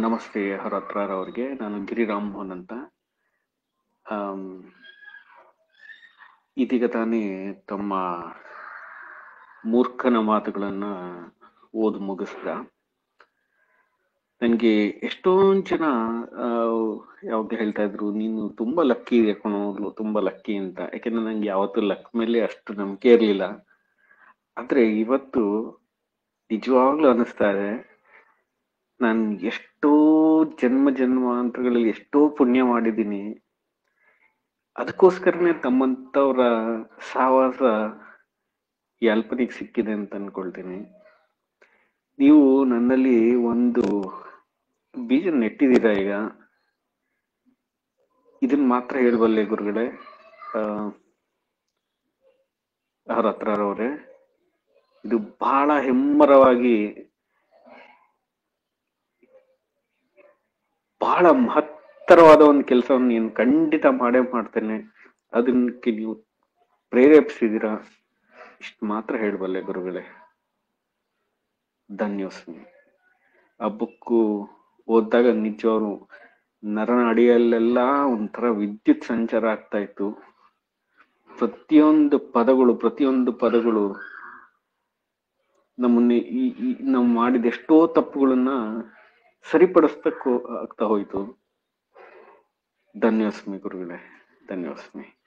ನಮಸ್ತೆ ಹರತ್ರಾರ್ ಅವ್ರಿಗೆ. ನಾನು ಗಿರಿರಾಮ್ ಮೋಹನ್ ಅಂತ. ಇದೀಗ ತಾನೇ ತಮ್ಮ ಮೂರ್ಖನ ಮಾತುಗಳನ್ನ ಓದು ಮುಗಿಸ್ದ. ನನಗೆ ಎಷ್ಟೊಂದ್ ಜನ ಯಾವಾಗ ಹೇಳ್ತಾ ಇದ್ರು, ನೀನು ತುಂಬಾ ಲಕ್ಕಿ ಕಣೋ ತುಂಬಾ ಲಕ್ಕಿ ಅಂತ. ಯಾಕೆಂದ್ರೆ ನಂಗೆ ಯಾವತ್ತೂ ಲಕ್ ಮೇಲೆ ಅಷ್ಟು ನಂಬಿಕೆ ಇರ್ಲಿಲ್ಲ. ಆದ್ರೆ ಇವತ್ತು ನಿಜವಾಗ್ಲೂ ಅನಿಸ್ತಾ ಇದೆ ನಾನು ಎಷ್ಟೋ ಜನ್ಮ ಜನ್ಮಾಂತರಗಳಲ್ಲಿ ಎಷ್ಟೋ ಪುಣ್ಯ ಮಾಡಿದ್ದೀನಿ. ಅದಕ್ಕೋಸ್ಕರನೇ ತಮ್ಮಂತವ್ರ ಸಹವಾಸ ಈ ಸಿಕ್ಕಿದೆ ಅಂತ ಅನ್ಕೊಳ್ತೀನಿ. ನೀವು ನನ್ನಲ್ಲಿ ಒಂದು ಬೀಜ ನೆಟ್ಟಿದ್ದೀರಾ ಈಗ? ಇದನ್ನ ಮಾತ್ರ ಹೇಳಬಲ್ಲೆ ಗುರುಗಳೇ. ಅವ್ರ ಹತ್ರ ಅವರೇ ಇದು ಬಹಳ ಹೆಮ್ಮರವಾಗಿ ಬಹಳ ಮಹತ್ತರವಾದ ಒಂದು ಕೆಲಸವನ್ನು ನೀನು ಖಂಡಿತ ಮಾಡೇ ಮಾಡ್ತೇನೆ. ಅದಕ್ಕೆ ನೀವು ಪ್ರೇರೇಪಿಸಿದ್ದೀರಾ ಇಷ್ಟು ಮಾತ್ರ ಹೇಳಬಲ್ಲೆ ಗುರುಗಳೇ. ಧನ್ಯೋಸ್ಮಿ ಆ ಬುಕ್ಕು ಓದಿದಾಗ ನಿಜವರು ನರನ ಅಡಿಯಲ್ಲೆಲ್ಲ ಒಂಥರ ವಿದ್ಯುತ್ ಸಂಚಾರ ಆಗ್ತಾ ಇತ್ತು. ಪ್ರತಿಯೊಂದು ಪದಗಳು ಪ್ರತಿಯೊಂದು ಪದಗಳು ನಮ್ಮನ್ನ ಈ, ನಾವು ಮಾಡಿದ ಎಷ್ಟೋ ತಪ್ಪುಗಳನ್ನ ಸರಿಪಡಿಸ್ತಕ್ಕೂ ಆಗ್ತಾ ಹೋಯ್ತು. ಧನ್ಯೋಸ್ಮಿ ಗುರುಗಳೇ ಧನ್ಯೋಸ್ಮಿ